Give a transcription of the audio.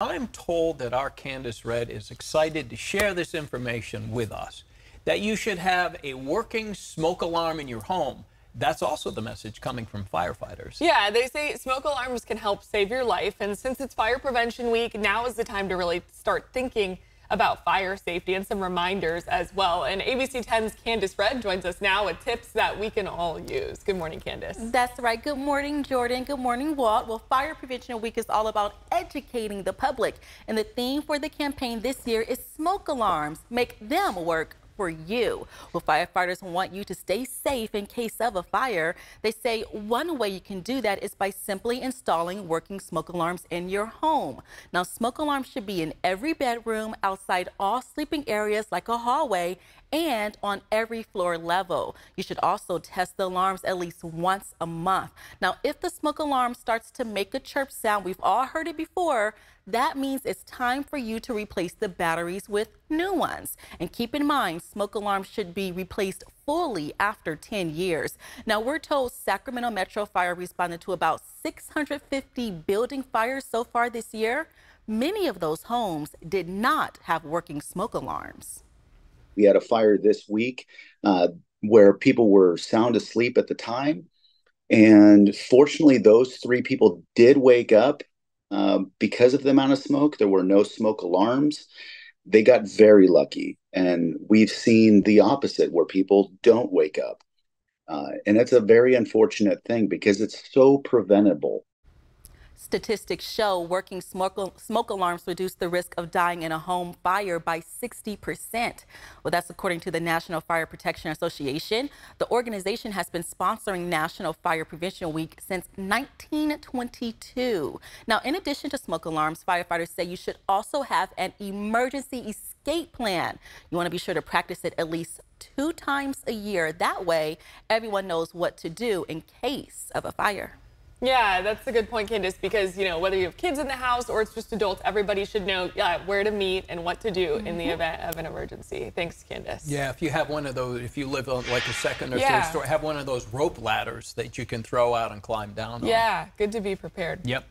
I'm told that our Candace Red is excited to share this information with us. That you should have a working smoke alarm in your home. That's also the message coming from firefighters. Yeah, they say smoke alarms can help save your life. And since it's Fire Prevention Week, now is the time to really start thinking about fire safety and some reminders as well. And ABC 10's Candace Red joins us now with tips that we can all use. Good morning, Candace. That's right. Good morning, Jordan. Good morning, Walt. Well, Fire Prevention Week is all about educating the public. And the theme for the campaign this year is smoke alarms. Make them work for you. Well, firefighters want you to stay safe in case of a fire. They say one way you can do that is by simply installing working smoke alarms in your home. Now, smoke alarms should be in every bedroom, outside all sleeping areas like a hallway, and on every floor level. You should also test the alarms at least once a month. Now, if the smoke alarm starts to make a chirp sound, we've all heard it before, that means it's time for you to replace the batteries with new ones. And keep in mind, smoke alarms should be replaced fully after 10 years. Now, we're told Sacramento Metro Fire responded to about 650 building fires so far this year. Many of those homes did not have working smoke alarms. We had a fire this week uh, where people were sound asleep at the time. And fortunately, those three people did wake up um, because of the amount of smoke. There were no smoke alarms. They got very lucky. And we've seen the opposite where people don't wake up. Uh, and it's a very unfortunate thing because it's so preventable. Statistics show working smoke, smoke alarms reduce the risk of dying in a home fire by 60%. Well, that's according to the National Fire Protection Association. The organization has been sponsoring National Fire Prevention Week since 1922. Now, in addition to smoke alarms, firefighters say you should also have an emergency escape plan. You want to be sure to practice it at least two times a year. That way, everyone knows what to do in case of a fire. Yeah, that's a good point, Candace, because, you know, whether you have kids in the house or it's just adults, everybody should know yeah, where to meet and what to do mm -hmm. in the mm-hmm. event of an emergency. Thanks, Candace. Yeah, if you have one of those, if you live on like a second or yeah. third story, have one of those rope ladders that you can throw out and climb down on. Yeah, good to be prepared. Yep.